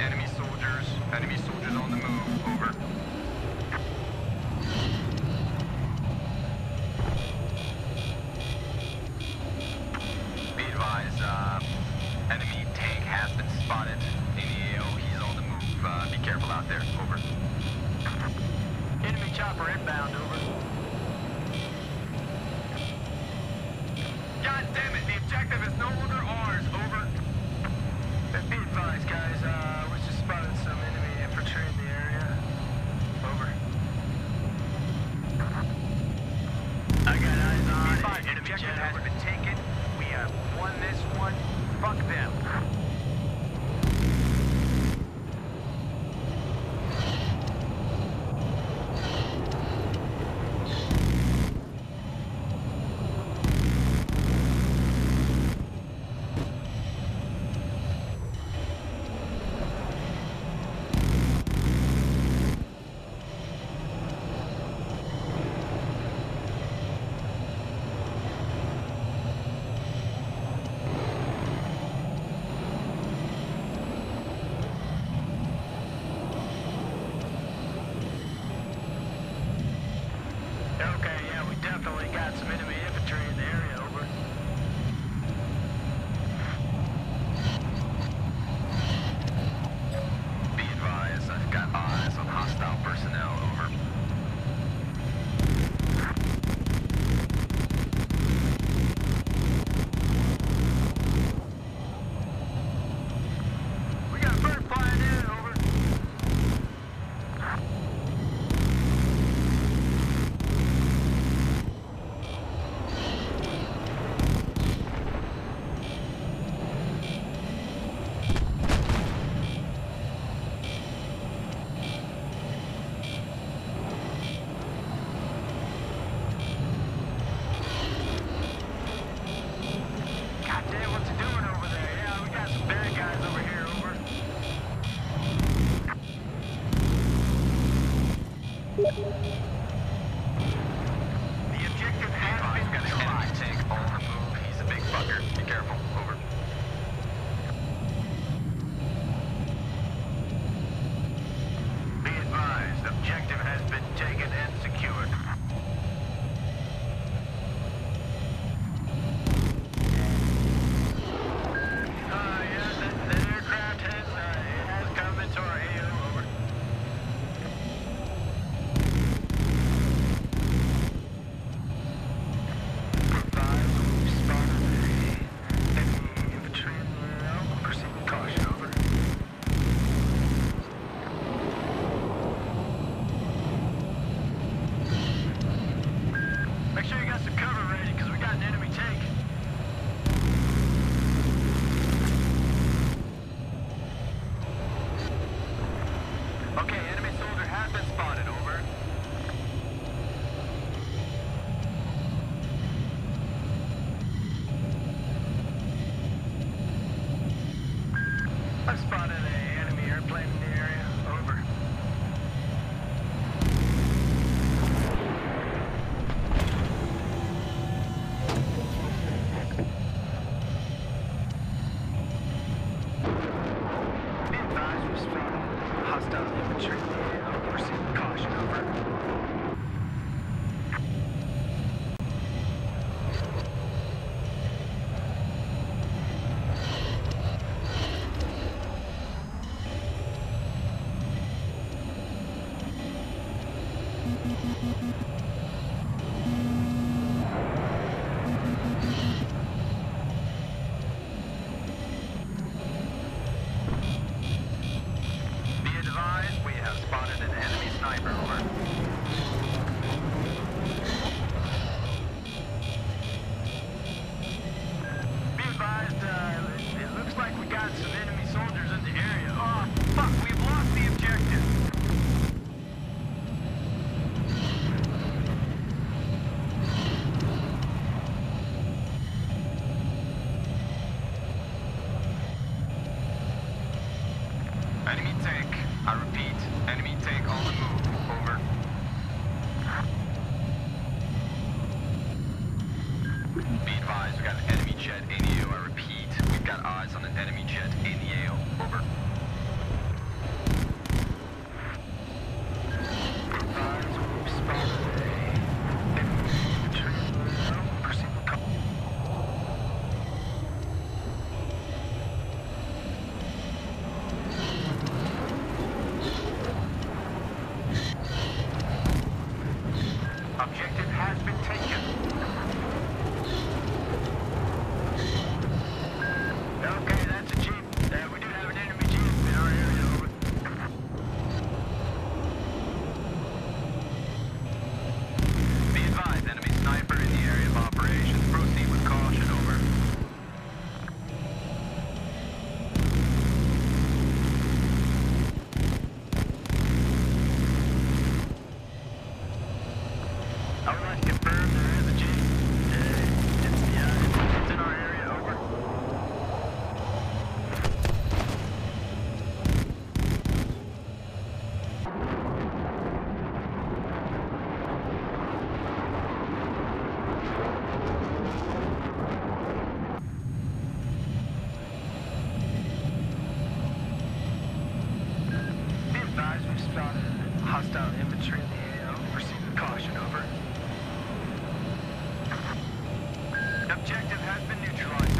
enemy soldiers, enemy soldiers on the move, temperature. Be advised, we've got an enemy jet in you. I repeat, we've got eyes on an enemy jet in Objective has been neutralized.